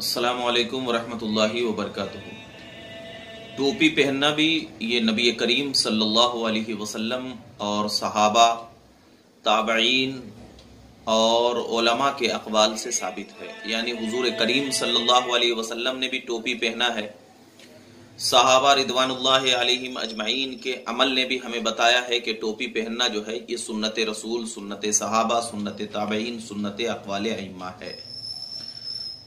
السلام علیکم ورحمۃ اللہ وبرکاتہ۔ ٹوپی پہننا بھی یہ نبی کریم صلی اللہ علیہ وسلم اور صحابہ، تابعین اور علماء کے اقوال سے ثابت ہے۔ یعنی حضور کریم صلی اللہ علیہ وسلم نے بھی ٹوپی پہنا ہے۔ صحابہ رضوان اللہ علیہم اجمعین کے عمل نے بھی ہمیں بتایا ہے کہ ٹوپی پہننا جو ہے یہ سنت رسول، سنت صحابہ، سنت تابعین، سنت اقوال ائمہ ہے۔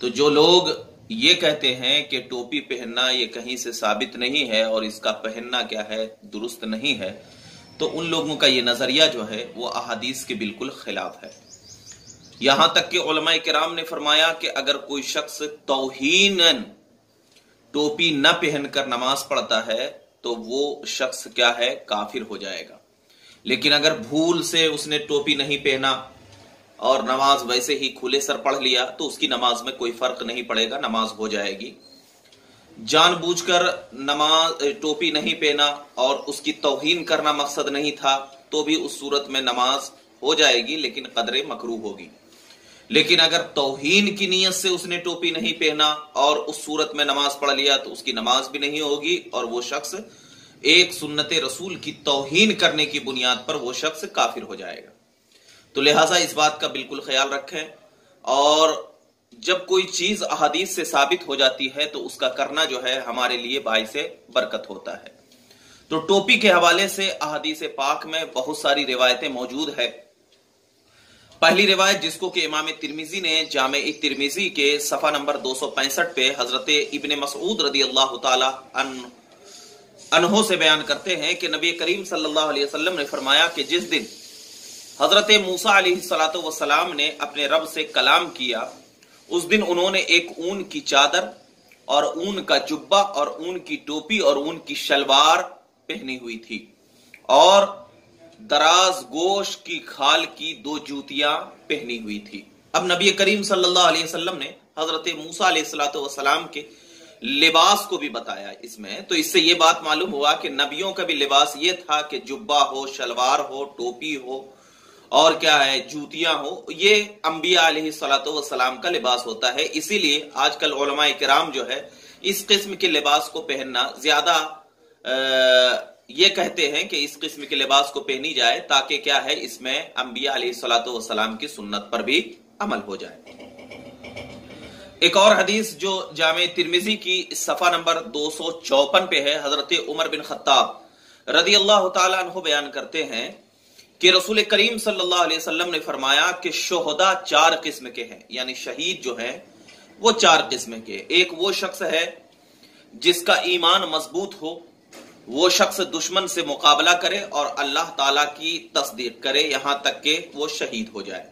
تو جو لوگ یہ کہتے ہیں کہ ٹوپی پہننا یہ کہیں سے ثابت نہیں ہے اور اس کا پہننا کیا ہے درست نہیں ہے، تو ان لوگوں کا یہ نظریہ جو ہے وہ احادیث کے بالکل خلاف ہے۔ یہاں تک کہ علماء کرام نے فرمایا کہ اگر کوئی شخص توہین ٹوپی نہ پہن کر نماز پڑھتا ہے تو وہ شخص کیا ہے؟ کافر ہو جائے گا۔ لیکن اگر بھول سے اس نے ٹوپی نہیں پہنا اور نماز ویسے ہی کھلے سر پڑھ لیا تو اس کی نماز میں کوئی فرق نہیں پڑے گا، نماز ہو جائے گی۔ جان بوجھ کر نماز ٹوپی نہیں پہنا اور اس کی توہین کرنا مقصد نہیں تھا تو بھی اس صورت میں نماز ہو جائے گی، لیکن قدرے مکرو ہوگی۔ لیکن اگر توہین کی نیت سے اس نے ٹوپی نہیں پہنا اور اس صورت میں نماز پڑھ لیا تو اس کی نماز بھی نہیں ہوگی اور وہ شخص ایک سنت رسول کی توہین کرنے کی بنیاد پر وہ شخص کافر ہو جائے گا۔ تو لہٰذا اس بات کا بالکل خیال رکھیں اور جب کوئی چیز احادیث سے ثابت ہو جاتی ہے تو اس کا کرنا جو ہے ہمارے لیے باعث برکت ہوتا ہے۔ تو ٹوپی کے حوالے سے احادیث پاک میں بہت ساری روایتیں موجود ہے پہلی روایت جس کو کہ امام ترمیزی نے جامع ترمیزی کے صفحہ نمبر دو سو پینسٹھ پہ حضرت ابن مسعود رضی اللہ تعالی انہوں سے بیان کرتے ہیں کہ نبی کریم صلی اللہ علیہ وسلم نے فرمایا کہ جس دن حضرت موسا علیہ سلاۃ وسلام نے اپنے رب سے کلام کیا۔ اس دن انہوں نے ایک اون کی چادر اور اون کا جبا اور اون کی ٹوپی اور اون کی شلوار پہنی ہوئی تھی اور دراز گوش کی کھال کی دو جوتیاں پہنی ہوئی تھی۔ اب نبی کریم صلی اللہ علیہ وسلم نے حضرت موسا علیہ السلاۃ وسلام کے لباس کو بھی بتایا اس میں۔ تو اس سے یہ بات معلوم ہوا کہ نبیوں کا بھی لباس یہ تھا کہ جبا ہو، شلوار ہو، ٹوپی ہو اور کیا ہے، جوتیاں ہو یہ انبیاء علیہ سلاۃ وسلام کا لباس ہوتا ہے۔ اسی لیے آج کل علماء کرام جو ہے، اس قسم کے لباس کو پہننا زیادہ یہ کہتے ہیں کہ اس قسم کے لباس کو پہنی جائے تاکہ کیا ہے، اس میں انبیاء علیہ سلاۃ وسلام کی سنت پر بھی عمل ہو جائے۔ ایک اور حدیث جو جامع ترمیزی کی صفحہ نمبر دو سو چوپن پہ ہے، حضرت عمر بن خطاب رضی اللہ تعالیٰ عنہ بیان کرتے ہیں۔ کہ رسول کریم صلی اللہ علیہ وسلم نے فرمایا کہ شہدا چار قسم کے ہیں یعنی شہید جو ہیں، وہ چار قسم کے۔ ایک وہ شخص ہے جس کا ایمان مضبوط ہو، وہ شخص دشمن سے مقابلہ کرے اور اللہ تعالی کی تصدیق کرے یہاں تک کہ وہ شہید ہو جائے۔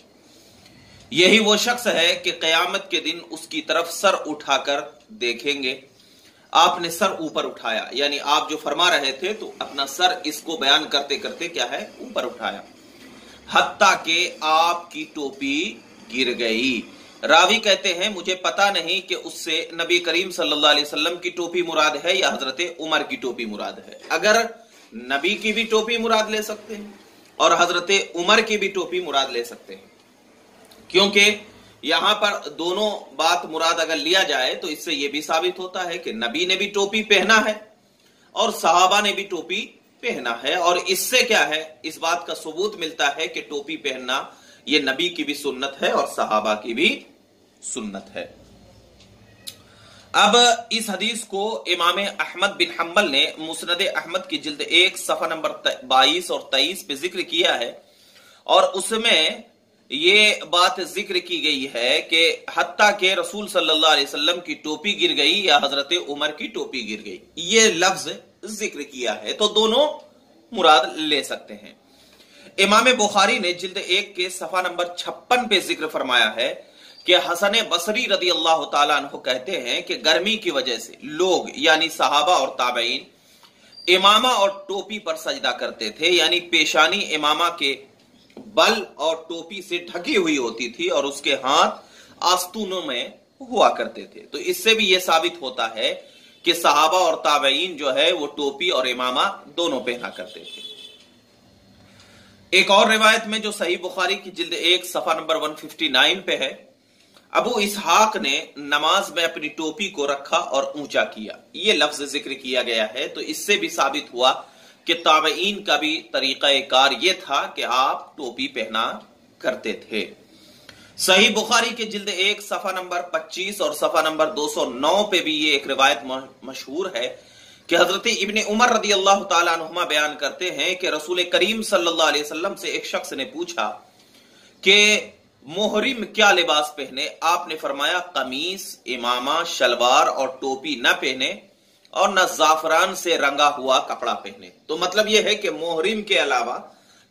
یہی وہ شخص ہے کہ قیامت کے دن اس کی طرف سر اٹھا کر دیکھیں گے۔ آپ نے سر اوپر اٹھایا یعنی آپ جو فرما رہے تھے تو اپنا سر اس کو بیان کرتے کرتے کیا ہے؟ اوپر اٹھایا۔ حتیٰ کہ آپ کی ٹوپی گر گئی۔ راوی کہتے ہیں، مجھے پتا نہیں کہ اس سے نبی کریم صلی اللہ علیہ وسلم کی ٹوپی مراد ہے یا حضرت عمر کی ٹوپی مراد ہے۔ اگر نبی کی بھی ٹوپی مراد لے سکتے ہیں اور حضرت عمر کی بھی ٹوپی مراد لے سکتے ہیں۔ کیونکہ یہاں پر دونوں بات مراد اگر لیا جائے تو اس سے یہ بھی ثابت ہوتا ہے کہ نبی نے بھی ٹوپی پہنا ہے اور صحابہ نے بھی ٹوپی پہنا ہے اور اس سے کیا ہے؟ اس بات کا ثبوت ملتا ہے کہ ٹوپی پہننا یہ نبی کی بھی سنت ہے اور صحابہ کی بھی سنت ہے۔ اب اس حدیث کو امام احمد بن حنبل نے مسند احمد کی جلد ایک صفحہ نمبر بائیس اور تیئیس پہ ذکر کیا ہے اور اس میں یہ بات ذکر کی گئی ہے کہ حتیٰ کہ رسول صلی اللہ علیہ وسلم کی ٹوپی گر گئی یا حضرت عمر کی ٹوپی گر گئی۔ یہ لفظ ذکر کیا ہے تو دونوں مراد لے سکتے ہیں۔ امام بخاری نے جلد ایک کے صفحہ نمبر چھپن پہ ذکر فرمایا ہے کہ حسن بصری رضی اللہ تعالیٰ عنہ کہتے ہیں کہ گرمی کی وجہ سے لوگ یعنی صحابہ اور تابعین امامہ اور ٹوپی پر سجدہ کرتے تھے یعنی پیشانی امامہ کے بل اور ٹوپی سے ڈھکی ہوئی ہوتی تھی اور اس کے ہاتھ آستونوں میں ہوا کرتے تھے۔ تو اس سے بھی یہ ثابت ہوتا ہے کہ صحابہ اور تابعین جو ہے وہ ٹوپی اور امامہ دونوں پہنا کرتے تھے۔ ایک اور روایت میں جو صحیح بخاری کی جلد ایک صفحہ نمبر 159 پہ ہے، ابو اسحاق نے نماز میں اپنی ٹوپی کو رکھا اور اونچا کیا۔ یہ لفظ ذکر کیا گیا ہے، تو اس سے بھی ثابت ہوا کہ تابعین کا بھی طریقہ کار یہ تھا کہ آپ ٹوپی پہنا کرتے تھے۔ صحیح بخاری کے جلد ایک صفحہ نمبر پچیس اور صفحہ نمبر دو سو نو پہ بھی یہ ایک روایت مشہور ہے کہ حضرت ابن عمر رضی اللہ تعالیٰ عنہما بیان کرتے ہیں کہ رسول کریم صلی اللہ علیہ وسلم سے ایک شخص نے پوچھا کہ محرم کیا لباس پہنے؟ آپ نے فرمایا قمیص، امامہ، شلوار اور ٹوپی نہ پہنے۔ اور نہ زعفران سے رنگا ہوا کپڑا پہنے۔ تو مطلب یہ ہے کہ محرم کے علاوہ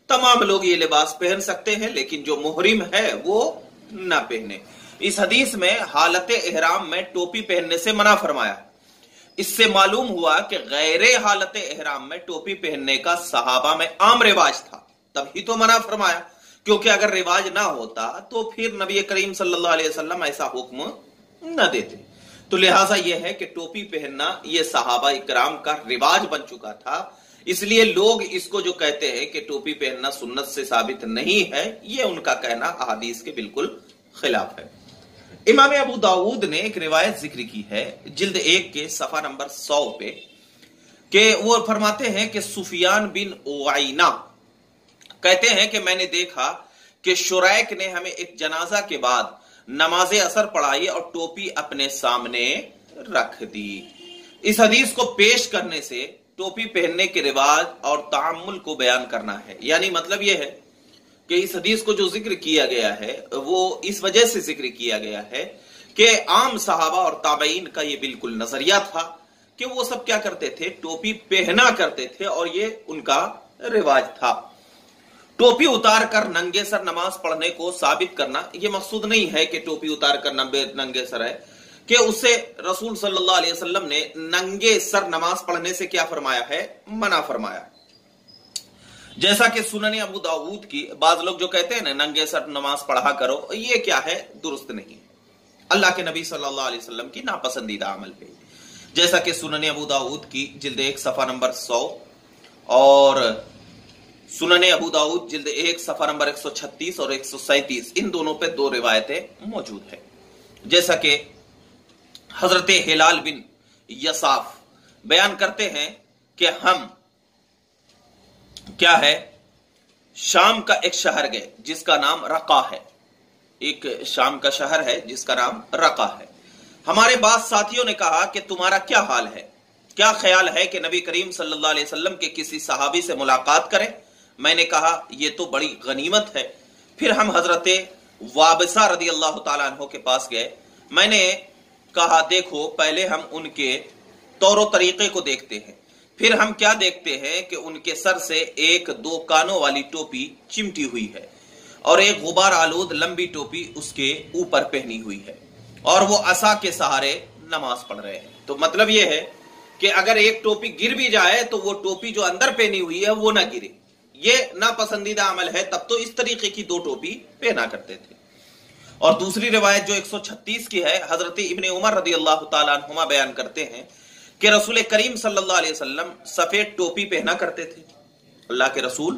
تمام لوگ یہ لباس پہن سکتے ہیں، لیکن جو محرم ہے وہ نہ پہنے۔ اس حدیث میں حالت احرام میں ٹوپی پہننے سے منع فرمایا۔ اس سے معلوم ہوا کہ غیر حالت احرام میں ٹوپی پہننے کا صحابہ میں عام رواج تھا۔ تب ہی تو منع فرمایا، کیونکہ اگر رواج نہ ہوتا تو پھر نبی کریم صلی اللہ علیہ وسلم ایسا حکم نہ دیتے۔ تو لہٰذا یہ ہے کہ ٹوپی پہننا یہ صحابہ اکرام کا رواج بن چکا تھا۔ اس لیے لوگ اس کو جو کہتے ہیں کہ ٹوپی پہننا سنت سے ثابت نہیں ہے، یہ ان کا کہنا احادیث کے بالکل خلاف ہے۔ امام ابو داود نے ایک روایت ذکر کی ہے جلد ایک کے صفحہ نمبر سو پہ، کہ وہ فرماتے ہیں کہ سفیان بن اوائنا کہتے ہیں کہ میں نے دیکھا کہ شریک نے ہمیں ایک جنازہ کے بعد نماز اثر پڑھائی اور ٹوپی اپنے سامنے رکھ دی۔ اس حدیث کو پیش کرنے سے ٹوپی پہننے کے رواج اور تعمل کو بیان کرنا ہے۔ یعنی مطلب یہ ہے کہ اس حدیث کو جو ذکر کیا گیا ہے، وہ اس وجہ سے ذکر کیا گیا ہے کہ عام صحابہ اور تابعین کا یہ بالکل نظریہ تھا کہ وہ سب کیا کرتے تھے؟ ٹوپی پہنا کرتے تھے اور یہ ان کا رواج تھا۔ ٹوپی اتار کر ننگے سر نماز پڑھنے کو ثابت کرنا، یہ مقصود نہیں ہے کہ ٹوپی اتار کر ننگے سر ہے، کہ اسے رسول صلی اللہ علیہ وسلم نے ننگے سر نماز پڑھنے سے کیا فرمایا ہے؟ منع فرمایا۔ جیسا کہ سنن ابو داود کی بعض لوگ جو کہتے ہیں نا، ننگے سر نماز پڑھا کرو، یہ کیا ہے؟ درست نہیں۔ اللہ کے نبی صلی اللہ علیہ وسلم کی ناپسندیدہ عمل پہ۔ جیسا کہ سنن ابو داود کی جلد ایک صفحہ نمبر سو اور سنن ابو داود، جلد ایک، صفحہ نمبر ایک سو چھتیس اور ایک سو سینتیس، ان دونوں پہ دو روایتیں موجود ہیں۔ جیسا کہ حضرت ہلال بن یساف بیان کرتے ہیں کہ ہم کیا ہے؟ شام کا ایک شہر گئے، جس کا نام رقا ہے۔ ایک شام کا شہر ہے، جس کا نام رقا ہے۔ ہمارے بعض ساتھیوں نے کہا کہ تمہارا کیا حال ہے؟ کیا خیال ہے کہ نبی کریم صلی اللہ علیہ وسلم کے کسی صحابی سے ملاقات کریں؟ میں نے کہا، یہ تو بڑی غنیمت ہے۔ پھر ہم حضرت وابسہ رضی اللہ تعالیٰ عنہ کے پاس گئے۔ میں نے کہا، دیکھو، پہلے ہم ان کے طور و طریقے کو دیکھتے ہیں۔ پھر ہم کیا دیکھتے ہیں کہ ان کے سر سے ایک دو کانوں والی ٹوپی چمٹی ہوئی ہے اور ایک غبار آلود لمبی ٹوپی اس کے اوپر پہنی ہوئی ہے اور وہ اصا کے سہارے نماز پڑھ رہے ہیں۔ تو مطلب یہ ہے کہ اگر ایک ٹوپی گر بھی جائے تو وہ ٹوپی جو اندر پہنی ہوئی ہے وہ نہ گرے۔ یہ ناپسندیدہ عمل ہے، تب تو اس طریقے کی دو ٹوپی پہنا کرتے تھے۔ اور دوسری روایت جو 136 کی ہے، حضرت ابن عمر رضی اللہ تعالیٰ عنہما بیان کرتے ہیں کہ رسول کریم صلی اللہ علیہ وسلم سفید ٹوپی پہنا کرتے تھے۔ اللہ کے رسول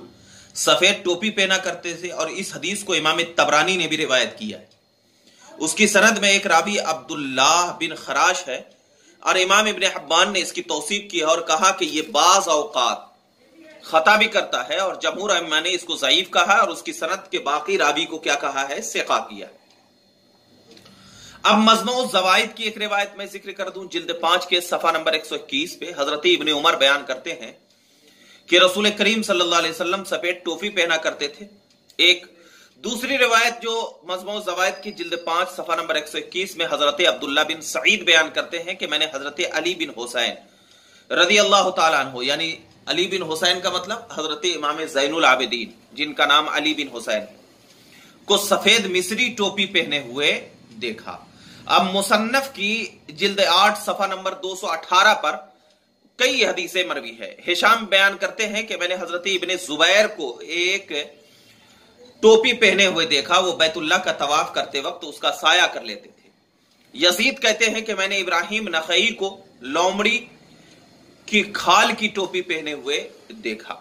سفید ٹوپی پہنا کرتے تھے اور اس حدیث کو امام تبرانی نے بھی روایت کیا ہے۔ اس کی سند میں ایک رابی عبداللہ بن خراش ہے اور امام ابن حبان نے اس کی توصیف کی اور کہا کہ یہ بعض اوقات خطا بھی کرتا ہے اور جمہور اما نے اس کو ضعیف کہا اور اس کی صنعت کے باقی رابی کو کیا کہا ہے؟ سقا کیا۔ ہے اب مجموع زوائد کی ایک روایت میں ذکر کر دوں، جلد پانچ کے صفحہ نمبر ایک سو اکیس پہ حضرت ابن عمر بیان کرتے ہیں کہ رسول کریم صلی اللہ علیہ وسلم سفید ٹوفی پہنا کرتے تھے۔ ایک دوسری روایت جو مجموع زوائد کی جلد پانچ صفحہ نمبر ایک سو اکیس میں حضرت عبداللہ بن سعید بیان کرتے ہیں کہ میں نے حضرت علی بن حسین رضی اللہ تعالیٰ عنہ یعنی علی بن حسین کا مطلب حضرت امام زین العابدین، جن کا نام علی بن حسین کو سفید مصری ٹوپی پہنے ہوئے دیکھا۔ اب مصنف کی جلد آٹھ صفحہ نمبر دو سو اٹھارہ پر کئی حدیثیں مروی ہے ہشام بیان کرتے ہیں کہ میں نے حضرت ابن زبیر کو ایک ٹوپی پہنے ہوئے دیکھا، وہ بیت اللہ کا طواف کرتے وقت اس کا سایہ کر لیتے تھے۔ یزید کہتے ہیں کہ میں نے ابراہیم نقی کو لومڑی کی کھال کی ٹوپی پہنے ہوئے دیکھا۔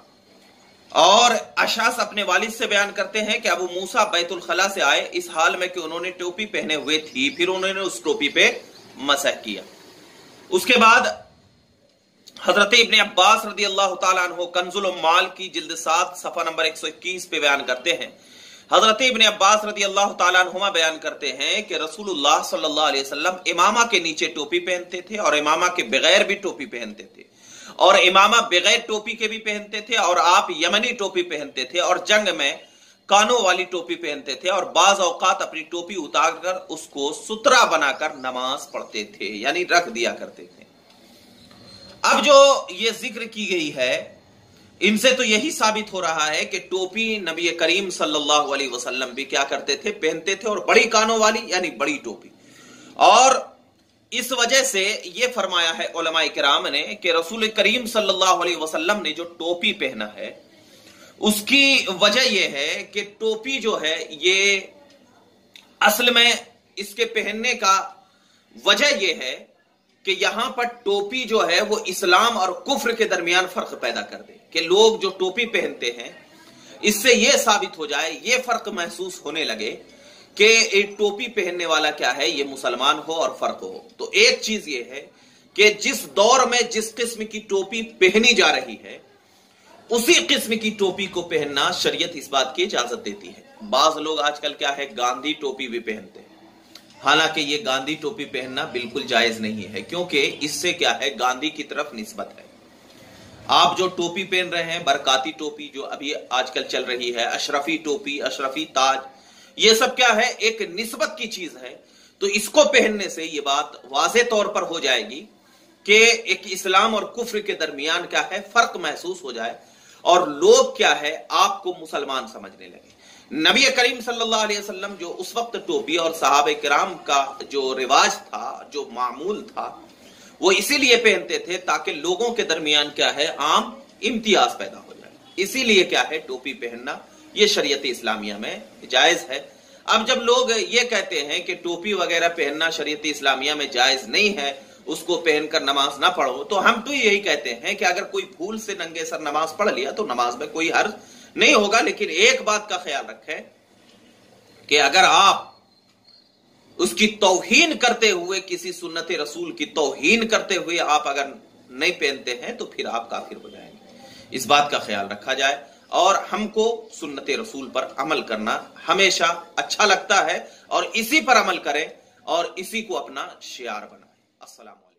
اور اشاس اپنے والد سے بیان کرتے ہیں کہ ابو موسا بیت الخلا سے آئے۔ اس حال میں کہ انہوں نے ٹوپی پہنے ہوئے تھی، پھر انہوں نے اس ٹوپی پہ مسح کیا۔ اس کے بعد حضرت ابن عباس رضی اللہ تعالیٰ عنہ کنزل مال کی جلد سات، صفحہ نمبر 121 پہ بیان کرتے ہیں۔ حضرت ابن عباس رضی اللہ تعالیٰ عنہما بیان کرتے ہیں کہ رسول اللہ صلی اللہ علیہ وسلم امامہ کے نیچے ٹوپی پہنتے تھے اور امامہ کے بغیر بھی ٹوپی پہنتے تھے۔ اور امامہ بغیر ٹوپی کے بھی پہنتے تھے اور آپ یمنی ٹوپی پہنتے تھے اور جنگ میں کانوں والی ٹوپی پہنتے تھے اور بعض اوقات اپنی ٹوپی اتار کر اس کو سترا بنا کر نماز پڑھتے تھے یعنی رکھ دیا کرتے تھے۔ اب جو یہ ذکر کی گئی ہے، ان سے تو یہی ثابت ہو رہا ہے کہ ٹوپی نبی کریم صلی اللہ علیہ وسلم بھی کیا کرتے تھے؟ پہنتے تھے اور بڑی کانوں والی یعنی بڑی ٹوپی۔ اور اس وجہ سے یہ فرمایا ہے علماء کرام نے کہ رسول کریم صلی اللہ علیہ وسلم نے جو ٹوپی پہنا ہے، اس کی وجہ یہ ہے کہ ٹوپی جو ہے، یہ اصل میں اس کے پہننے کا وجہ یہ ہے کہ یہاں پر ٹوپی جو ہے، وہ اسلام اور کفر کے درمیان فرق پیدا کر دے کہ لوگ جو ٹوپی پہنتے ہیں، اس سے یہ ثابت ہو جائے، یہ فرق محسوس ہونے لگے کہ ایک ٹوپی پہننے والا کیا ہے؟ یہ مسلمان ہو اور فرق ہو۔ تو ایک چیز یہ ہے کہ جس دور میں جس قسم کی ٹوپی پہنی جا رہی ہے، اسی قسم کی ٹوپی کو پہننا شریعت اس بات کی اجازت دیتی ہے۔ بعض لوگ آج کل کیا ہے، گاندھی ٹوپی بھی پہنتے ہیں۔ حالانکہ یہ گاندھی ٹوپی پہننا بالکل جائز نہیں ہے، کیونکہ اس سے کیا ہے، گاندھی کی طرف نسبت ہے۔ آپ جو ٹوپی پہن رہے ہیں، برکاتی ٹوپی جو ابھی آج کل چل رہی ہے، اشرفی ٹوپی، اشرفی تاج یہ سب کیا ہے؟ ایک نسبت کی چیز ہے۔ تو اس کو پہننے سے یہ بات واضح طور پر ہو جائے گی کہ ایک اسلام اور کفر کے درمیان کیا ہے؟ فرق محسوس ہو جائے۔ اور لوگ کیا ہے؟ آپ کو مسلمان سمجھنے لگے نبی کریم صلی اللہ علیہ وسلم جو اس وقت ٹوپی اور صحابہ کرام کا جو رواج تھا، جو معمول تھا، وہ اسی لیے پہنتے تھے تاکہ لوگوں کے درمیان کیا ہے؟ عام امتیاز پیدا ہو جائے۔ اسی لیے کیا ہے؟ ٹوپی پہننا۔ یہ شریعت اسلامیہ میں جائز ہے۔ اب جب لوگ یہ کہتے ہیں کہ ٹوپی وغیرہ پہننا شریعت اسلامیہ میں جائز نہیں ہے، اس کو پہن کر نماز نہ پڑھو، تو ہم تو یہی کہتے ہیں کہ اگر کوئی پھول سے ننگے سر نماز پڑھ لیا تو نماز میں کوئی حرض نہیں ہوگا۔ لیکن ایک بات کا خیال رکھیں کہ اگر آپ اس کی توہین کرتے ہوئے کسی سنت رسول کی توہین کرتے ہوئے آپ اگر نہیں پہنتے ہیں تو پھر آپ کافر ہو جائیں گے۔ اس بات کا خیال رکھا جائے۔ اور ہم کو سنت رسول پر عمل کرنا ہمیشہ اچھا لگتا ہے اور اسی پر عمل کریں اور اسی کو اپنا شیار بنائیں۔ السلام علیکم۔